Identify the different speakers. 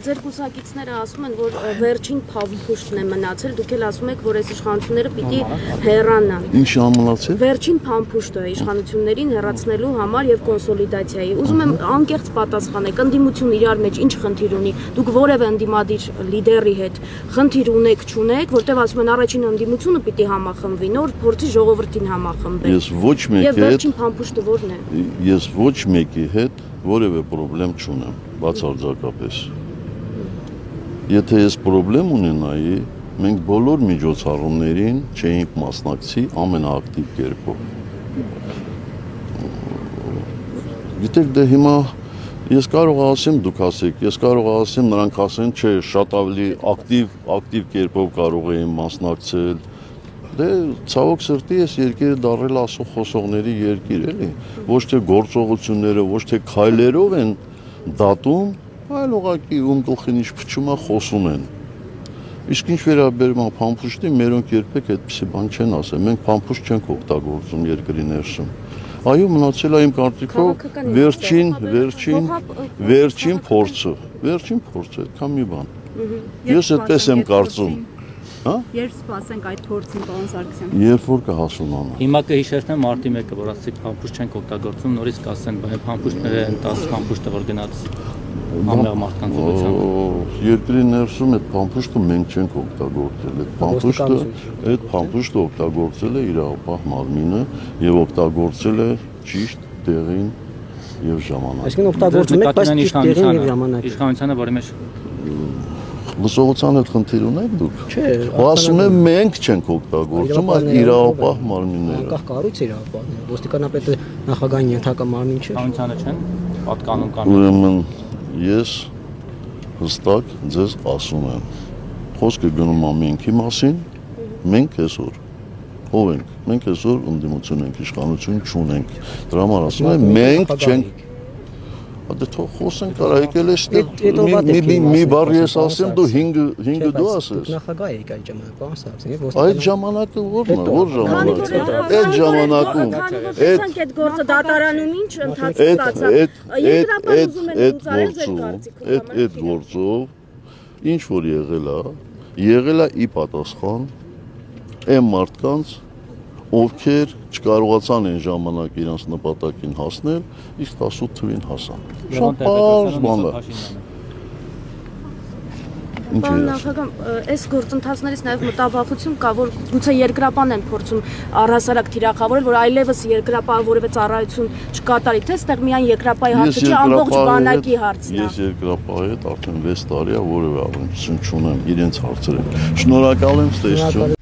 Speaker 1: Ձեր կուսակիցները ասում են, որ վերջին փամփուշտն է մնացել, դուք էլ ասում եք, որ այս իշխանությունները պիտի հեռանան։
Speaker 2: Ինչ ամնացել։
Speaker 1: Վերջին փամփուշտը իշխանություններին հեռացնելու համար եւ կոնսոլիդացիայի։ Ուզում եմ անկեղծ պատասխանեք, ընդդիմություն իրար մեջ ինչ խնդիր ունի։ Դուք որևէ ընդդիմադիր լիդերի հետ խնդիր ունեք, չունեք, որտեվ ասում են առաջին ընդդիմությունը պիտի համախմբվի, նոր փորձի ժողովրդին համախմբել։
Speaker 2: Ես ոչ
Speaker 1: Եվ
Speaker 2: մեկի հետ
Speaker 1: վերջին փամփուշտը ո՞րն է։
Speaker 2: ես ոչ մեկի հետ որևէ խնդրեմ չունեմ, բացարձակապես։ Եթե ես խնդրեմ ունենայի, մենք բոլոր միջոցառումներին չէինք մասնակցի ամենաակտիվ կերպով։ Գիտեք, դե հիմա ես կարող եմ ասեմ, դուք ասեք, ես կարող եմ ասեմ, նրանք ասեն, չէ, շատ ավելի ակտիվ, ակտիվ կերպով կարող էին մասնակցել։ Դե ցավոք սրտի ես երկիրը դարել ասող խոսողների երկիր էլի, ոչ թե գործողությունները, ոչ թե քայլերով են դատում, այլ ուղղակի ում գլխին ինչ փչում է խոսում են։ Իսկ ինչ վերաբերում է փամփուշտի, մերոնք երբեք այդպեսի բան չեն ասել։ Մենք փամփուշտ չենք օգտագործում երկրի ներսում։ Այո, մնացել է իմ կարծիքով վերջին, վերջին, վերջին փորձը, վերջին փորձը, այդքան մի բան։ Ես այդպես եմ կարծում։ Հա?
Speaker 3: Երբ սպասենք այդ փորձին, պարոն Սարգսյան։
Speaker 2: Երբ որ կհասունանա։
Speaker 4: Հիմա կհիշեցնեմ մարտի 1-ը, որ ասացի փամփուշտ չենք օգտագործում, նորից կասեն, բայց փամփուշտները են 10 փամփուշտը որ գնաց համեղ մարդկանց ուղղությամբ։
Speaker 2: Երկրի ներսում այդ փամփուշտը մենք չենք օգտագործել։ Այդ փամփուշտը, այդ փամփուշտը օգտագործել է իրավապահ մարմինը եւ օգտագործել է ճիշտ տեղին եւ ժամանակ։
Speaker 5: Այսինքն օգտագործում եք, բայց ճիշտ տեղին եւ ժամանակ։
Speaker 4: Իշխանությանը, որի մեջ
Speaker 2: Լսողության հետ խնդիր ունեք դուք։
Speaker 5: Չէ,
Speaker 2: Ու ասում եմ մենք չենք օգտագործում, այլ իրավապահ մարմինները։
Speaker 5: Անկախ կառույց իրավապահ։ Ոստիկանապետը նախագահային ենթակա մարմին չէ։
Speaker 4: իշխանությանը չեն պատկանում կամ
Speaker 2: Ուրեմն ես հստակ ձեզ ասում եմ։ Խոսքը գնում է մենքի մասին, մենք այսօր ով ենք։ Մենք այսօր ընդդիմություն ենք, իշխանություն չունենք։ Դրա համար ասում եմ, մենք չենք Դե թող խոսենք, արա եկել
Speaker 5: Էդ- էդ
Speaker 2: մի մի մի, բառ ես ասեմ, դու
Speaker 5: Սարգսյան։
Speaker 2: 5 5 դու ասես։
Speaker 5: Նախագահ եք այդ ժամանակ, Սարգսյան, եւ
Speaker 2: Այդ ժամանակը ո՞րն է, ո՞ր ժամանակ։ Այդ ժամանակում այդ
Speaker 1: այդ գործը դատարանում ինչ ընթացք
Speaker 2: այդ
Speaker 1: ստացավ։
Speaker 2: այդ այդ այդ
Speaker 1: ձեր
Speaker 2: գործով, այդ այդ գործով ինչ որ եղել է, եղել է ի պատասխան այն մարդկանց, ովքեր չկարողացան այն ժամանակ իրենց նպատակին հասնել, իսկ 18 թվին հասան։ Շատ բարձ բան է։ Ինչ է։
Speaker 1: նախագահ, այս գործընթացներից նաև մտավախություն կա, որ գուցե երկրապան են փորձում առհասարակ թիրախավորել, որ այլևս երկրապահը որևէ ծառայություն չկատարի, թե այստեղ միայն երկրապահի հարցը չի, ամբողջ բանակի հարցն է։
Speaker 2: Ես երկրապահի հետ արդեն 6 տարի է որևէ առնչություն չունեմ իրենց հարցերին։ Շնորհակալ եմ, ստեսություն։